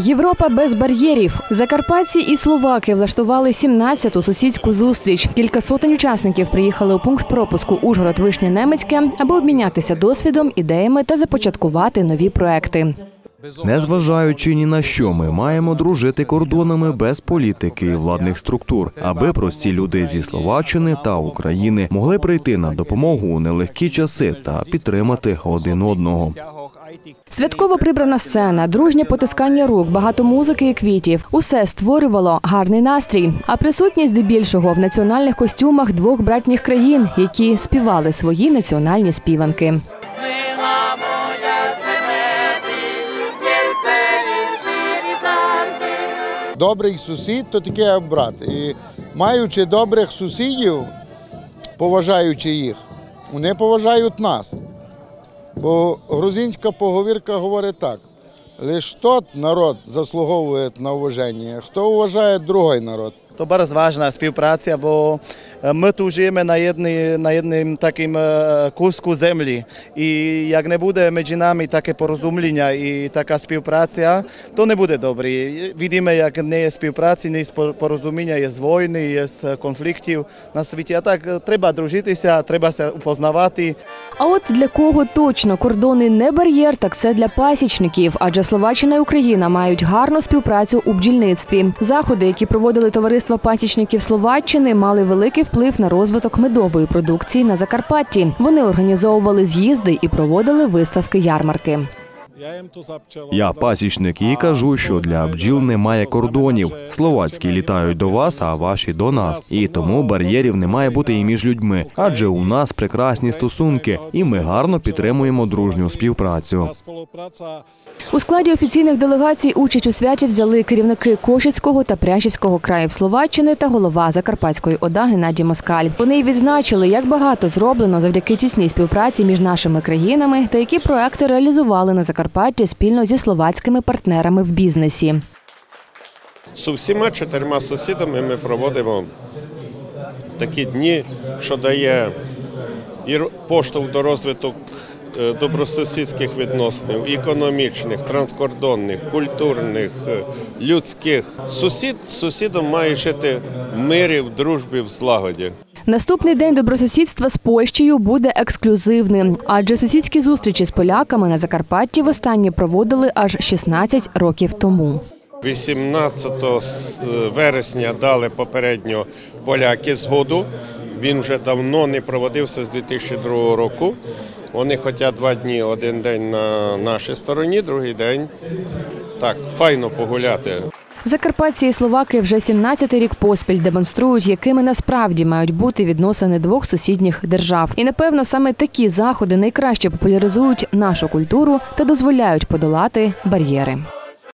Європа без бар'єрів. Закарпатці і словаки влаштували 17-ту сусідську зустріч. Кілька сотень учасників приїхали у пункт пропуску Ужгород Вишня Немецьке, аби обмінятися досвідом, ідеями та започаткувати нові проекти. Незважаючи ні на що, ми маємо дружити кордонами без політики і владних структур, аби прості люди зі Словаччини та України могли прийти на допомогу у нелегкі часи та підтримати один одного. Святково прибрана сцена, дружнє потискання рук, багато музики і квітів. Усе створювало гарний настрій. А присутність здебільшого в національних костюмах двох братніх країн, які співали свої національні співанки. Добрий сусід то таке як брат. І маючи добрих сусідів, поважаючи їх, вони поважають нас. Бо грузинська поговірка говорить так: лише тот народ заслуговує на уваження, хто вважає другий народ. To bardzo ważna współpraca, bo e, my tu żyjemy na, jednej, na jednym takim e, kusku ziemi i jak nie będzie między nami takie porozumienia i taka współpraca, to nie będzie dobre. Widzimy, jak nie jest współpracy, nie jest porozumienia, jest wojny, jest e, konfliktów świecie. A tak e, trzeba дружитися, треба upoznawać. А от для кого точно кордони не бар'єр, так це для пасічників, адже Словаччина і Україна мають гарну співпрацю у бджільництві. Заходи, які проводили товариства пасічників Словаччини, мали великий вплив на розвиток медової продукції на Закарпатті. Вони організовували з'їзди і проводили виставки ярмарки. Я пасічник і кажу, що для бджіл немає кордонів. Словацькі літають до вас, а ваші до нас. І тому бар'єрів не має бути і між людьми, адже у нас прекрасні стосунки, і ми гарно підтримуємо дружню співпрацю. У складі офіційних делегацій участь у святі взяли керівники Кошицького та Пряжівського країв Словаччини та голова Закарпатської ОДА Геннадій Москаль. Вони й відзначили, як багато зроблено завдяки тісній співпраці між нашими країнами та які проекти реалізували на Закарпатті спільно зі словацькими партнерами в бізнесі. З усіма чотирма сусідами ми проводимо такі дні, що дає і поштовх до розвитку е, добросусідських відносин, економічних, транскордонних, культурних, е, людських. Сусід з сусідом має жити в мирі, в дружбі, в злагоді. Наступний день добросусідства з Польщею буде ексклюзивним, адже сусідські зустрічі з поляками на Закарпатті востаннє проводили аж 16 років тому. 18 вересня дали попередньо поляки згоду. Він вже давно не проводився з 2002 року. Вони хочуть два дні, один день на нашій стороні, другий день так, файно погуляти. Закарпатці і словаки вже 17-й рік поспіль демонструють, якими насправді мають бути відносини двох сусідніх держав. І напевно саме такі заходи найкраще популяризують нашу культуру та дозволяють подолати бар'єри.